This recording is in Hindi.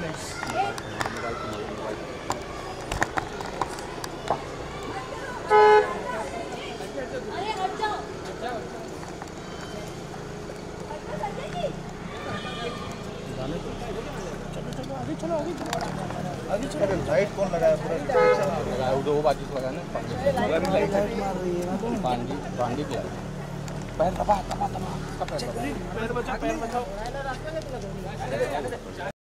नहीं अरे हट जाओ अरे लाइट कौन लगाया? पूरा उधर वो बाजू से लगा ना Light मार रही ना तुम पांडी पांडी पे पैर दबा दबा दबा। पैर बचाओ। पैर बचाओ।